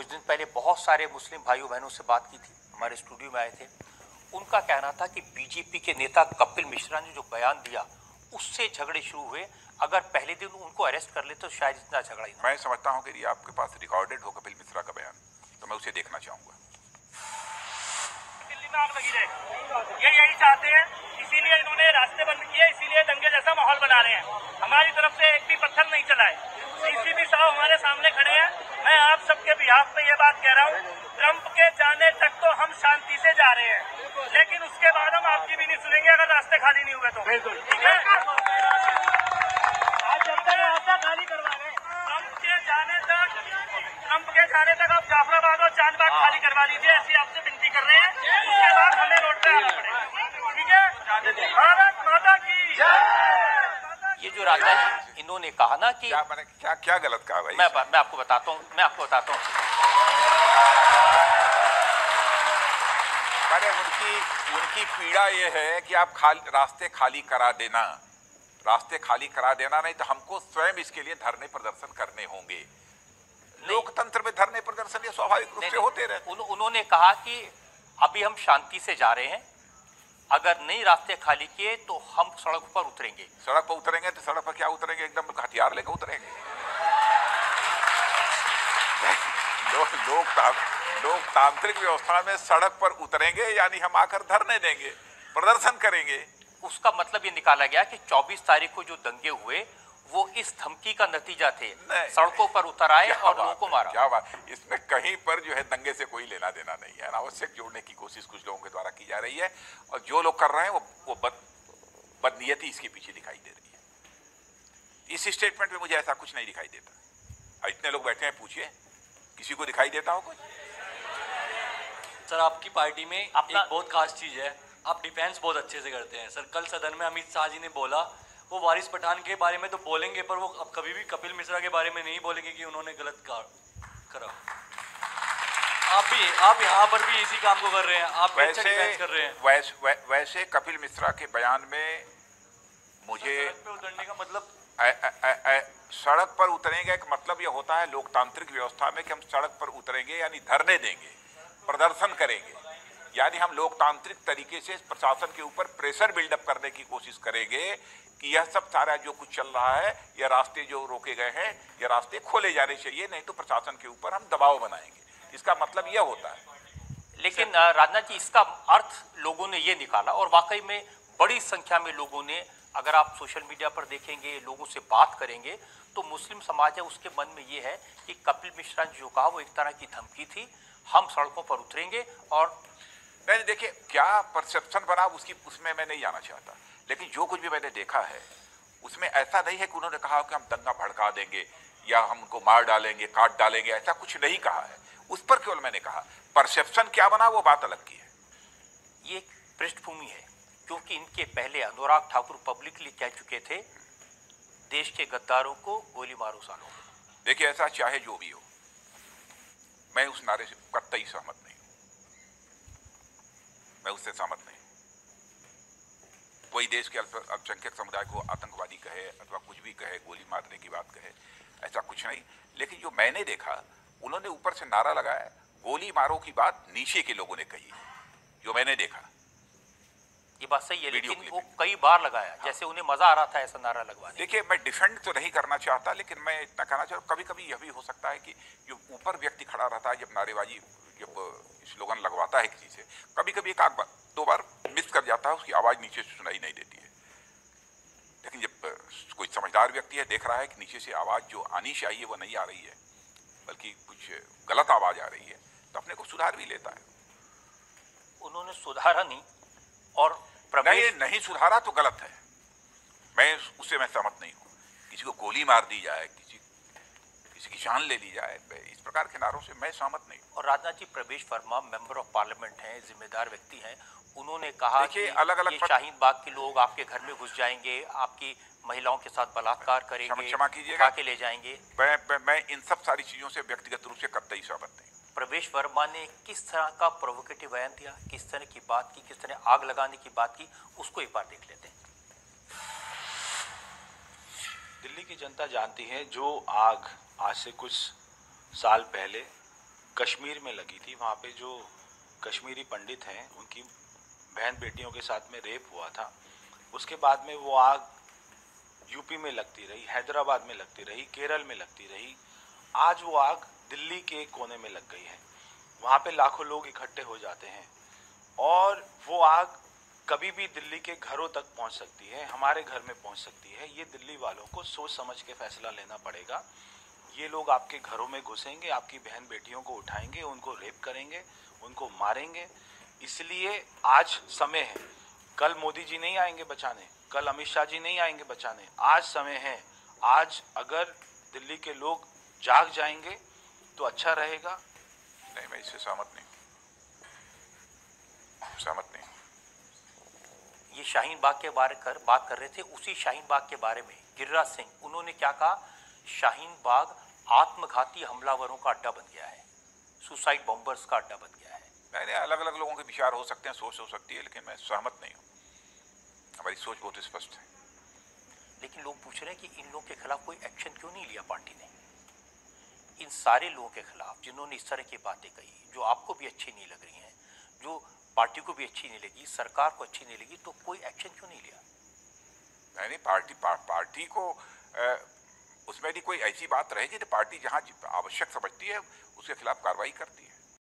कुछ दिन पहले बहुत सारे मुस्लिम भाइयों बहनों से बात की थी हमारे स्टूडियो में आए थे। उनका कहना था कि बीजेपी के नेता कपिल मिश्रा ने जो बयान दिया उससे झगड़े शुरू हुए। अगर पहले दिन उनको अरेस्ट कर ले तो शायद इतना झगड़ा ही मैं समझता हूँ कि आपके पास रिकॉर्डेड हो कपिल मिश्रा का बयान तो मैं उसे देखना चाहूँगा। दिल्ली में आग लगी रहे। ये यही चाहते हैं इसीलिए इन्होंने रास्ते बंद किए इसीलिए दंगे जैसा माहौल बना रहे हैं। हमारी तरफ़ से एक भी पत्थर नहीं चला है सीसीबी साहब हमारे आप ये बात कह रहा हूँ ट्रंप के जाने तक तो हम शांति से जा रहे हैं। लेकिन उसके बाद हम आपकी भी नहीं सुनेंगे अगर रास्ते खाली नहीं हुए तो। ठीक है? आज रास्ता खाली करवा रहे हैं। ट्रंप के जाने तक ट्रंप के जाने तक आप जाफराबाद और चांदबाग खाली करवा लीजिए ऐसी आपसे विनती कर रहे हैं। उसके बाद हमें रोड पे आना पड़ेगा। ठीक है? भारत माता की। ये जो राजा इन्होंने कहा ना कि क्या मैंने क्या क्या गलत कहा भाई? मैं मैं आपको बताता हूँ मैं आपको बताता हूँ। मैंने उनकी उनकी पीड़ा ये है कि आप खाली रास्ते खाली करा देना। रास्ते खाली करा देना नहीं तो हमको स्वयं इसके लिए धरने प्रदर्शन करने होंगे। लोकतंत्र में धरने प्रदर्शन ये स्वाभाविक रूप से होते रहे उन, उन्होंने कहा कि अभी हम शांति से जा रहे हैं अगर नहीं रास्ते खाली किए तो हम सड़क पर उतरेंगे। सड़क पर उतरेंगे तो सड़क पर क्या उतरेंगे? एकदम हथियार लेकर उतरेंगे। लोकतांत्रिक लोकतांत्रिक लोकतांत्रिक व्यवस्था में सड़क पर उतरेंगे यानी हम आकर धरने देंगे प्रदर्शन करेंगे। उसका मतलब ये निकाला गया कि 24 तारीख को जो दंगे हुए वो इस धमकी का नतीजा थे। सड़कों पर उतर आए और लोगों को मारा। क्या बात इसमें कहीं पर जो है दंगे से कोई लेना देना नहीं है। अनावश्यक जोड़ने की कोशिश कुछ लोगों के द्वारा की जा रही है और जो लोग कर रहे हैं वो वो बद बदनीयती इसके पीछे दिखाई दे रही है। इस स्टेटमेंट में मुझे ऐसा कुछ नहीं दिखाई देता। इतने लोग बैठे हैं पूछिए। किसी को दिखाई देता हो कुछ? सर आपकी पार्टी में एक बहुत खास चीज़ है। आप डिफेंस बहुत अच्छे से करते हैं। सर कल सदन में अमित शाह जी ने बोला वो वारिस पठान के बारे में तो बोलेंगे पर वो अब कभी भी कपिल मिश्रा के बारे में नहीं बोलेंगे कि उन्होंने गलत करा। आप भी आप यहाँ पर भी इसी काम को कर रहे हैं आप अच्छा वैसे कर रहे हैं। वैसे वै, वैसे कपिल मिश्रा के बयान में मुझे सड़क उतरने का मतलब? सड़क पर उतरेंगे का मतलब यह होता है लोकतांत्रिक व्यवस्था में कि हम सड़क पर उतरेंगे यानी धरने देंगे प्रदर्शन करेंगे। यानी हम लोकतांत्रिक तरीके से प्रशासन के ऊपर प्रेशर बिल्डअप करने की कोशिश करेंगे कि यह सब सारा जो कुछ चल रहा है यह रास्ते जो रोके गए हैं, ये रास्ते खोले जाने चाहिए, नहीं तो प्रशासन के ऊपर हम दबाव बनाएँगे। इसका मतलब यह होता है। लेकिन राजनाथ जी, इसका अर्थ लोगों ने ये निकाला और वाकई में बड़ी संख्या में लोगों ने, अगर आप सोशल मीडिया पर देखेंगे, लोगों से बात करेंगे तो मुस्लिम समाज है, उसके मन में ये है कि कपिल मिश्रा जो कहा वो एक तरह की धमकी थी, हम सड़कों पर उतरेंगे और नहीं देखिए क्या परसेप्शन बना उसकी उसमें मैं नहीं जाना चाहता। लेकिन जो कुछ भी मैंने देखा है उसमें ऐसा नहीं है कि उन्होंने कहा कि हम दंगा भड़का देंगे या हम उनको मार डालेंगे काट डालेंगे ऐसा कुछ नहीं कहा है। उस पर केवल मैंने कहा परसेप्शन क्या बना वो बात अलग की है। ये एक पृष्ठभूमि है क्योंकि इनके पहले अनुराग ठाकुर पब्लिकली कह चुके थे देश के गद्दारों को गोली मारो सालों देखिए ऐसा चाहे जो भी हो मैं उस नारे से कतई सहमत नहीं मैं उससे सहमत नहीं। कोई देश के अल्पसंख्यक समुदाय को आतंकवादी कहे अथवा कुछ भी कहे गोली मारने की बात कहे ऐसा कुछ नहीं। लेकिन जो मैंने देखा उन्होंने ऊपर से नारा लगाया गोली मारो की बात नीचे के लोगों ने कही। जो मैंने देखा। ये बात सही है लेकिन वो कई बार लगाया हाँ। जैसे उन्हें मज़ा आ रहा था ऐसा नारा लगवाने देखिए मैं डिफेंड तो नहीं करना चाहता लेकिन मैं इतना कहना चाहता कभी कभी यह भी हो सकता है कि जो ऊपर व्यक्ति खड़ा रहता है जब नारेबाजी स्लोगन लगवाता है किसी से। कभी कभी एक आध बार दो बार मिस कर जाता है उसकी आवाज़ नीचे से सुनाई नहीं देती है। लेकिन जब कोई समझदार व्यक्ति है देख रहा है कि नीचे से आवाज़ जो आनी चाहिए वो नहीं आ रही है बल्कि कुछ गलत आवाज़ आ रही है तो अपने को सुधार भी लेता है। उन्होंने सुधारा नहीं और नहीं नहीं सुधारा तो गलत है। मैं उससे मैं सहमत नहीं हूँ। किसी को गोली मार दी जाए किसी किसी की जान ले ली जाए। इस प्रकार के नारों से मैं सहमत नहीं और राजनाथ जी प्रवेश वर्मा मेंबर ऑफ़ पार्लियामेंट हैं जिम्मेदार व्यक्ति हैं। उन्होंने कहा कि अलग-अलग ये शाहीन बाग के लोग आपके घर में घुस जाएँगे आपकी महिलाओं के साथ बलात्कार करेंगे क्षमा कीजिएगा। के ले जाएँगे। मैं मैं, मैं इन सब सारी चीज़ों से व्यक्तिगत रूप से कतई सहमत नहीं प्रवेश वर्मा ने किस तरह का प्रोवोकेटिव बयान दिया किस तरह की बात की किस तरह आग लगाने की बात की उसको एक बार देख लेते हैं। की जनता जानती है, जो आग आज से कुछ साल पहले कश्मीर में लगी थी, वहाँ पे जो कश्मीरी पंडित हैं, उनकी बहन बेटियों के साथ में रेप हुआ था। उसके बाद में वो आग यूपी में लगती रही, हैदराबाद में लगती रही, केरल में लगती रही। आज वो आग दिल्ली के कोने में लग गई है। वहाँ पे लाखों लोग इकट्ठे हो जाते हैं और वो आग कभी भी दिल्ली के घरों तक पहुँच सकती है, हमारे घर में पहुँच सकती है। ये दिल्ली वालों को सोच समझ के फैसला लेना पड़ेगा। ये लोग आपके घरों में घुसेंगे, आपकी बहन बेटियों को उठाएँगे, उनको रेप करेंगे, उनको मारेंगे। इसलिए आज समय है। कल मोदी जी नहीं आएँगे बचाने, कल अमित शाह जी नहीं आएँगे बचाने। आज समय है। आज अगर दिल्ली के लोग जाग जाएँगे तो अच्छा रहेगा। नहीं, मैं इससे सहमत नहीं। सहमत नहीं। ये शाहीन बाग के बारे कर बात कर रहे थे उसी शाहीन बाग के बारे में। गिरिराज सिंह उन्होंने क्या कहा? शाहीन बाग आत्मघाती हमलावरों का अड्डा बन गया है। सुसाइड बॉम्बर्स का अड्डा बन गया है। मैंने अलग अलग लोगों के विचार हो सकते हैं सोच हो सकती है लेकिन मैं सहमत नहीं हूँ। हमारी सोच बहुत स्पष्ट है। लेकिन लोग पूछ रहे हैं कि इन लोगों के खिलाफ कोई एक्शन क्यों नहीं लिया पार्टी ने? इन सारे लोगों के खिलाफ जिन्होंने इस तरह की बातें कही जो आपको भी अच्छी नहीं लग रही हैं जो पार्टी को भी अच्छी नहीं लगी सरकार को अच्छी नहीं लगी तो कोई एक्शन क्यों नहीं लिया? नहीं पार्टी पा, पार्टी को उसमें भी कोई ऐसी बात रहेगी तो पार्टी जहाँ आवश्यक समझती है उसके खिलाफ कार्रवाई करती है।